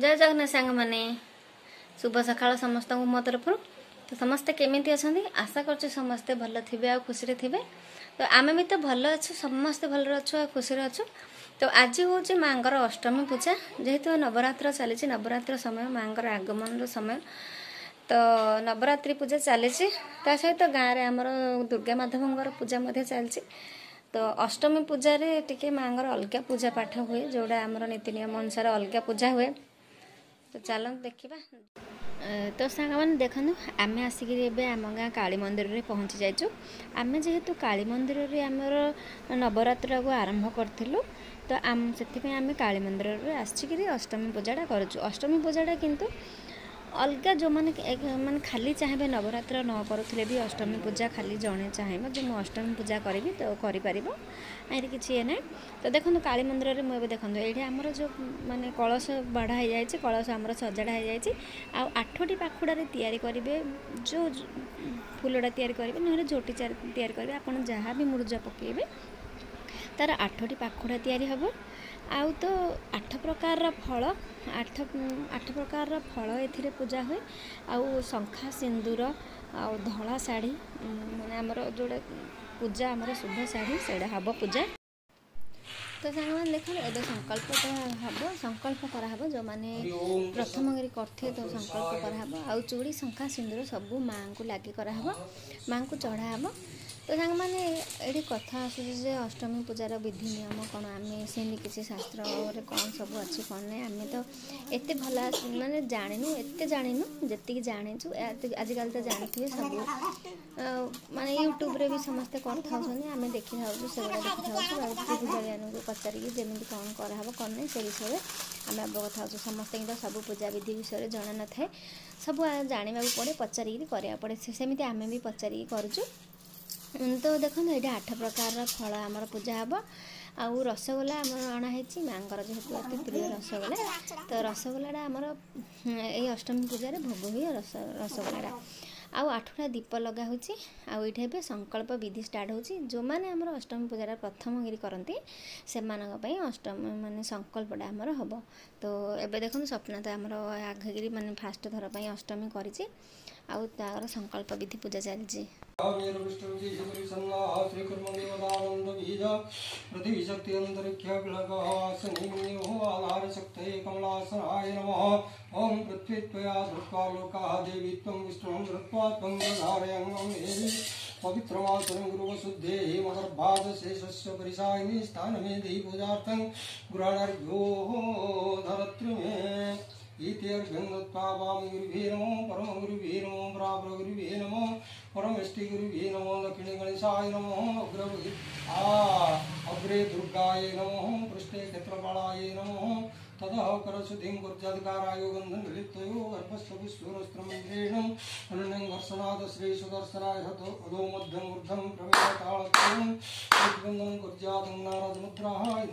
ଜୟ ଜଗନ୍ନାଥ ସାଙ୍ଗମାନେ ଶୁଭ ସକାଳ ସମସ୍ତଙ୍କୁ ମୋ ତରଫରୁ ତ ସମସ୍ତେ କେମିତି ଅଛନ୍ତି ଆଶା କରୁଛୁ ସମସ୍ତେ ଭଲ ଥିବେ ଆଉ ଖୁସିରେ ଥିବେ ତ ଆମେ ବି ତ ଭଲ ଅଛୁ ସମସ୍ତେ ଭଲରେ ଅଛୁ ଆଉ ଖୁସିରେ ଅଛୁ ତ ଆଜି ହେଉଛି ମାଆଙ୍କର ଅଷ୍ଟମୀ ପୂଜା ଯେହେତୁ ନବରାତ୍ର ଚାଲିଛି ନବରାତ୍ର ସମୟ ମାଆଙ୍କର ଆଗମନର ସମୟ ତ ନବରାତ୍ରି ପୂଜା ଚାଲିଛି ତା ସହିତ ଗାଁରେ ଆମର ଦୁର୍ଗା ମାଧବଙ୍କର ପୂଜା ମଧ୍ୟ ଚାଲିଛି ତ ଅଷ୍ଟମୀ ପୂଜାରେ ଟିକେ ମାଆଙ୍କର ଅଲଗା ପୂଜା ପାଠ ହୁଏ ଯେଉଁଟା ଆମର ନୀତି ନିୟମ ଅନୁସାରେ ଅଲଗା ପୂଜା ହୁଏ ତ ଚାଲନ୍ତୁ ଦେଖିବା ତ ସାଙ୍ଗମାନେ ଦେଖନ୍ତୁ ଆମେ ଆସିକିରି ଏବେ ଆମ ଗାଁ କାଳୀ ମନ୍ଦିରରେ ପହଞ୍ଚି ଯାଇଛୁ ଆମେ ଯେହେତୁ କାଳୀ ମନ୍ଦିରରେ ଆମର ନବରାତ୍ରକୁ ଆରମ୍ଭ କରିଥିଲୁ ତ ଆମ ସେଥିପାଇଁ ଆମେ କାଳୀ ମନ୍ଦିରରେ ଆସିକିରି ଅଷ୍ଟମୀ ପୂଜାଟା କରୁଛୁ ଅଷ୍ଟମୀ ପୂଜାଟା କିନ୍ତୁ ଅଲଗା ଯେଉଁମାନେ ମାନେ ଖାଲି ଚାହିଁବେ ନବରାତ୍ର ନ କରୁଥିଲେ ବି ଅଷ୍ଟମୀ ପୂଜା ଖାଲି ଜଣେ ଚାହିଁବ ଯେ ମୁଁ ଅଷ୍ଟମୀ ପୂଜା କରିବି ତ କରିପାରିବ ଏଥିରେ କିଛି ଇଏ ନାହିଁ ତ ଦେଖନ୍ତୁ କାଳୀ ମନ୍ଦିରରେ ମୁଁ ଏବେ ଦେଖନ୍ତୁ ଏଇଠି ଆମର ଯେଉଁ ମାନେ କଳସ ବାଢ଼ା ହେଇଯାଇଛି କଳସ ଆମର ସଜାଡ଼ା ହେଇଯାଇଛି ଆଉ ଆଠଟି ପାଖୁଡ଼ାରେ ତିଆରି କରିବେ ଯେଉଁ ଫୁଲଟା ତିଆରି କରିବେ ନହେଲେ ଝୋଟି ତିଆରି କରିବେ ଆପଣ ଯାହା ବି ମୁରୁଜ ପକାଇବେ ତା'ର ଆଠଟି ପାଖୁଡ଼ା ତିଆରି ହେବ ଆଉ ତ ଆଠ ପ୍ରକାରର ଫଳ ଆଠ ଆଠ ପ୍ରକାରର ଫଳ ଏଥିରେ ପୂଜା ହୁଏ ଆଉ ଶଙ୍ଖା ସିନ୍ଦୁର ଆଉ ଧଳା ଶାଢ଼ୀ ମାନେ ଆମର ଯେଉଁଟା ପୂଜା ଆମର ଶୁଭ ଶାଢ଼ୀ ସେଇଟା ହେବ ପୂଜା ତ ସାଙ୍ଗମାନେ ଦେଖନ୍ତୁ ଏବେ ସଂକଳ୍ପଟା ହେବ ସଂକଳ୍ପ କରାହେବ ଯେଉଁମାନେ ପ୍ରଥମ କରି କରିଥିବେ ତ ସଂକଳ୍ପ କରାହେବ ଆଉ ଚୁଡ଼ି ଶଙ୍ଖା ସିନ୍ଦୁର ସବୁ ମାଆଙ୍କୁ ଲାଗି କରାହେବ ମାଆଙ୍କୁ ଚଢ଼ା ହବ ତ ସାଙ୍ଗମାନେ ଏଠି କଥା ଆସୁଛି ଯେ ଅଷ୍ଟମୀ ପୂଜାର ବିଧି ନିୟମ କ'ଣ ଆମେ ସେମିତି କିଛି ଶାସ୍ତ୍ରରେ କ'ଣ ସବୁ ଅଛି କ'ଣ ନାହିଁ ଆମେ ତ ଏତେ ଭଲ ମାନେ ଜାଣିନୁ ଏତେ ଜାଣିନୁ ଯେତିକି ଜାଣିଛୁ ଆଜିକାଲି ତ ଜାଣିଥିବେ ସବୁ ମାନେ ୟୁଟ୍ୟୁବରେ ବି ସମସ୍ତେ କରିଥାଉଛନ୍ତି ଆମେ ଦେଖିଥାଉଛୁ ସେଗୁଡ଼ା ଦେଖିଥାଉଛୁ ଆଉ ପୂଜାରୀମାନଙ୍କୁ ପଚାରିକି ଯେମିତି କ'ଣ କରାହେବ କ'ଣ ନାହିଁ ସେ ବିଷୟରେ ଆମେ ଅବଗତ ହେଉଛୁ ସମସ୍ତଙ୍କୁ ତ ସବୁ ପୂଜା ବିଧି ବିଷୟରେ ଜଣା ନଥାଏ ସବୁ ଜାଣିବାକୁ ପଡ଼େ ପଚାରିକିରି କରିବାକୁ ପଡ଼େ ସେମିତି ଆମେ ବି ପଚାରିକି କରୁଛୁ ତ ଦେଖନ୍ତୁ ଏଇଠି ଆଠ ପ୍ରକାରର ଫଳ ଆମର ପୂଜା ହେବ ଆଉ ରସଗୋଲା ଆମର ଅଣା ହେଇଛି ମାଆଙ୍କର ଯେହେତୁ ଅତି ପ୍ରିୟ ରସଗୋଲା ତ ରସଗୋଲାଟା ଆମର ଏଇ ଅଷ୍ଟମୀ ପୂଜାରେ ଭୋଗ ହୁଏ ରସ ରସଗୋଲାଟା ଆଉ ଆଠଟା ଦୀପ ଲଗା ହେଉଛି ଆଉ ଏଇଠି ଏବେ ସଂକଳ୍ପ ବିଧି ଷ୍ଟାର୍ଟ ହେଉଛି ଯେଉଁମାନେ ଆମର ଅଷ୍ଟମୀ ପୂଜାରେ ପ୍ରଥମଗିରି କରନ୍ତି ସେମାନଙ୍କ ପାଇଁ ଅଷ୍ଟମ ମାନେ ସଂକଳ୍ପଟା ଆମର ହେବ ତ ଏବେ ଦେଖନ୍ତୁ ସ୍ୱପ୍ନା ତ ଆମର ଆଘଗିରି ମାନେ ଫାଷ୍ଟ ଥର ପାଇଁ ଅଷ୍ଟମୀ କରିଛି ଆଉ संकल्प विधि पूजा चल ଚାଲିଛି ओम पृथ्वीया धृत्वा लोका धृत्वा पवित्रमातुं गुरुवसुद्धेः मदर्भादशेषस्य परिशायिनी स्थानमेधि पूजार्थं ईत्यर्घ्यन्दत्वा वामगुरुभे नमो परमगुरुभे नमो प्राप्तगुरुभे नमो परमष्टिगुरुभे नमो दक्षिणगणेशाय नमो अग्र अग्रे दुर्गाय नमो पृष्ठे क्षेत्रपालाय नमो तदहकरशुधिं गुर्जद्कारायो गन्धनृत्तयो गर्भस्वभिस्वरस्त्रमन्त्रेणम् अनन्यं वर्षणाद हतो मध्यम् ऊर्ध्वं प्रवेताळत्वम् नमो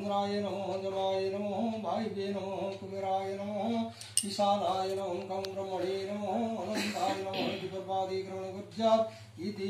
जलाय नमो वायवे नमो कुबेराय नमो विशालाय नमो इति प्रपादीकरणगुर्जात् इति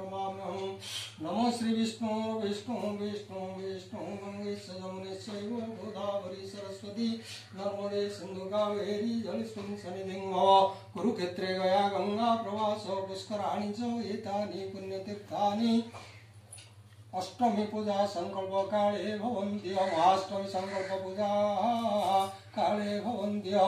नमो श्री विष्णु विष्णु विष्णु विष्णु गङ्गे शैव गोदावरी सरस्वती नर्मदे सिंधु कावेरी जलस्मिन् सनिधिं कुरुक्षेत्रे गया गङ्गा प्रवास पुष्कराणि च एतानि पुण्यतीर्थानि अष्टमी पूजा सङ्कल्पकाले भवन्ति अष्टमी सङ्कल्पपूजा काले भवन्त्या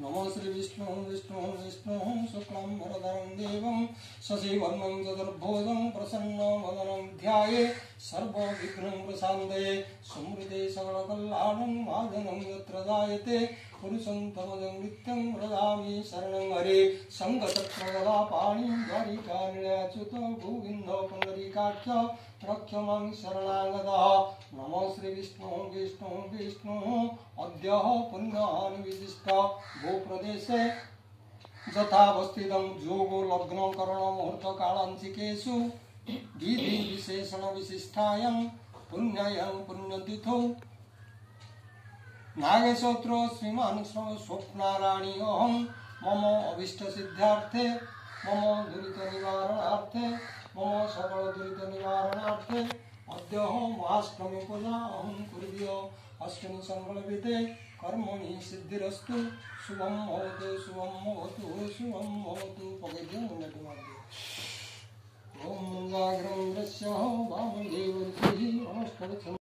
नमो विष्णु विष्णु विष्णुं शुक्लं वरदरं देवं शशिवर्णं चतुर्भुजं प्रसन्नं वदनं ध्याये सर्वविघ्नं प्रसान्दये स्मृते सकलकल्याणं वादनं यत्र जायते पुरुषं तमजं नित्यं वदामि शरणं हरे सङ्गतक्रगदापाणि द्वारिकानिलयच्युत गोविन्द पुनरिकाख्य रक्ष मां नमः श्री विष्णु विष्णु विष्णु अद्यः पुण्यान् विशिष्टा भूप्रदेशे यथावस्थितं योगो लग्नकरणमुहूर्तकालाञ्चिकेषु विधिविशेषणविशिष्टायां पुण्यायां पुण्यतिथौ नागेशोत्रो श्रीमान् स्वप्नारायणी अहं मम अभीष्टसिद्ध्यार्थे मम दुरितनिवारणार्थे मम सकलदुरितनिवारणार्थे अद्यः महाष्टमी पूजा अहं कुर्य अश्विन संबलविते कर्मणि सिद्धिरस्तु शुभम होतु शुभम होतु शुभम होतु पगैद्य मुंडक मध्य ओम मुंगाग्रम दृश्य हो वामदेव ऋषि नमस्कार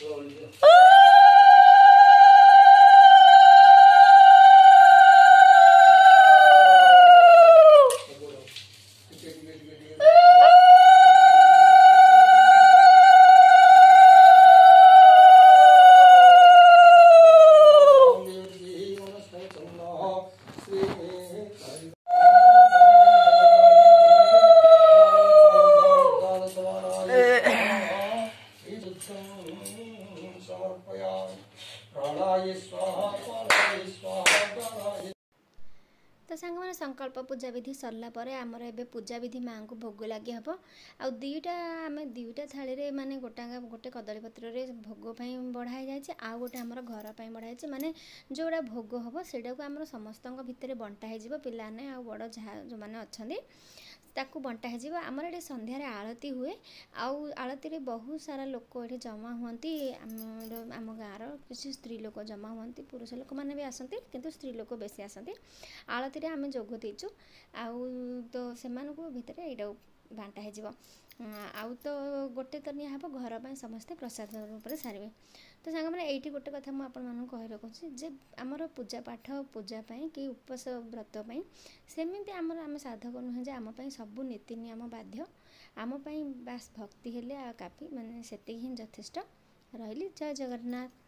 तो कल्प पूजाविधि सरला आम ए पूजा विधि मा भो लागब आउ दुईटा दुईटा छाडी मैले गोटा गटे कदलिपत्र भोगै बढाहे आउट घरप बढाइन्छ मैले जोगा भोग हामी आम सम भित्र बन्टाहे पहिला बड जहा जो अनि त बन्टाहज आम सन्धार आलती हुँ आउ आलती बहुत सारा लोक एमा आम गाँ र स्त्री लोक जमा पुरुष लोक मसु स्त्री लोक बेसी आसतिर जो ଦେଇଛୁ ଆଉ ତ ସେମାନଙ୍କ ଭିତରେ ଏଇଟା ବାଣ୍ଟା ହେଇଯିବ ଆଉ ତ ଗୋଟେ ତ ନିଆ ହେବ ଘର ପାଇଁ ସମସ୍ତେ ପ୍ରସାଦ ରୂପରେ ସାରିବେ ତ ସାଙ୍ଗମାନେ ଏଇଠି ଗୋଟେ କଥା ମୁଁ ଆପଣମାନଙ୍କୁ କହିବାକୁ ଅଛି ଯେ ଆମର ପୂଜା ପାଠ ପୂଜା ପାଇଁ କି ଉପାସ ବ୍ରତ ପାଇଁ ସେମିତି ଆମର ଆମେ ସାଧକ ନୁହେଁ ଯେ ଆମ ପାଇଁ ସବୁ ନୀତି ନିୟମ ବାଧ୍ୟ ଆମ ପାଇଁ ବାସ୍ ଭକ୍ତି ହେଲେ ଆଉ କାଫି ମାନେ ସେତିକି ହିଁ ଯଥେଷ୍ଟ ରହିଲି ଜୟ ଜଗନ୍ନାଥ